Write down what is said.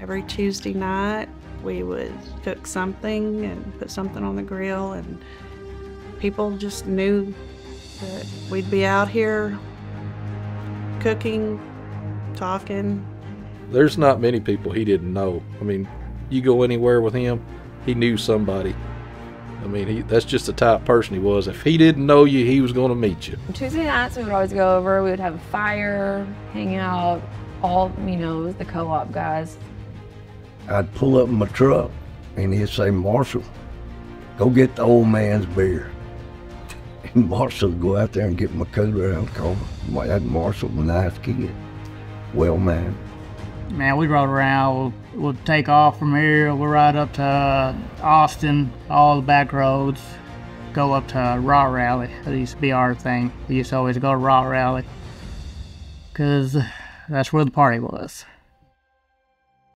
Every Tuesday night, we would cook something and put something on the grill, and people just knew that we'd be out here cooking, talking. There's not many people he didn't know. I mean, you go anywhere with him, he knew somebody. I mean, he, that's just the type of person he was. If he didn't know you, he was going to meet you. Tuesday nights we would always go over. We would have a fire, hang out. All you know, the co-op guys. I'd pull up in my truck and he'd say, Marshall, go get the old man's beer. And Marshall would go out there and get my cooler out and call my dad Marshall, a nice kid. Well, man. Man, we rode around. We'll, we'll take off from here. We'll ride up to uh, Austin, all the back roads. Go up to ROT Rally. That used to be our thing. We used to always go to ROT Rally because that's where the party was.